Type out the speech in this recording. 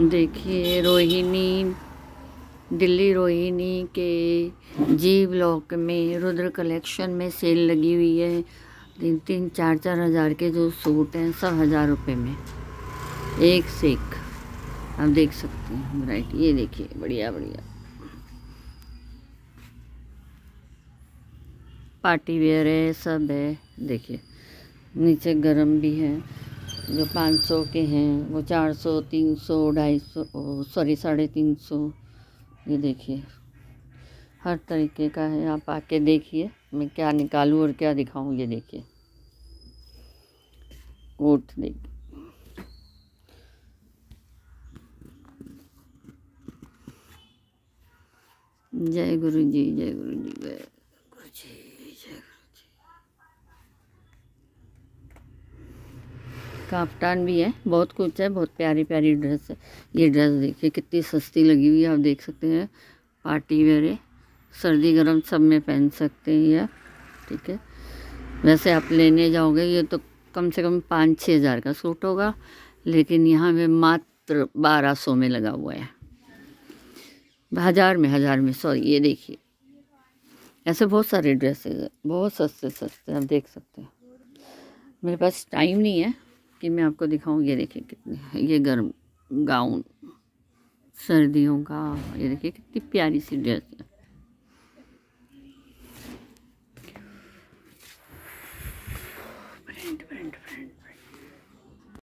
देखिए, रोहिणी, दिल्ली रोहिणी के जी ब्लॉक में रुद्र कलेक्शन में सेल लगी हुई है। तीन तीन, चार चार हज़ार के जो सूट हैं सब हज़ार रुपये में। एक से एक आप देख सकते हैं राइट ये देखिए, बढ़िया बढ़िया। पार्टी वेयर है, सब है, देखिए। नीचे गरम भी है। जो 500 के हैं, वो चार सौ, तीन सौ, ढाई सौ सॉरी, साढ़े तीन सौ। ये देखिए, हर तरीके का है। आप आके देखिए, मैं क्या निकालूँ और क्या दिखाऊँ, ये देखिए। कोट देखिए जय गुरु जी जय गुरु जी जय गुरु जी जय काफ्तान भी है। बहुत कुछ है, बहुत प्यारी प्यारी ड्रेस है। ये ड्रेस देखिए, कितनी सस्ती लगी हुई है, आप देख सकते हैं। पार्टी वेयर है। सर्दी गर्म सब में पहन सकते हैं ये। ठीक है। वैसे आप लेने जाओगे, ये तो कम से कम पाँच छः हज़ार का सूट होगा, लेकिन यहाँ में मात्र बारह सौ में लगा हुआ है। हज़ार में हज़ार में सॉरी ये देखिए। ऐसे बहुत सारे ड्रेसेस हैं, बहुत सस्ते सस्ते आप देख सकते हैं। मेरे पास टाइम नहीं है। कि मैं आपको दिखाऊँ, ये देखिए कितने ये गर्म गाउन, सर्दियों का, ये देखिए कितनी प्यारी सी ड्रेस है।